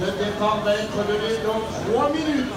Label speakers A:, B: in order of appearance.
A: Le départ va être donné dans 3 minutes.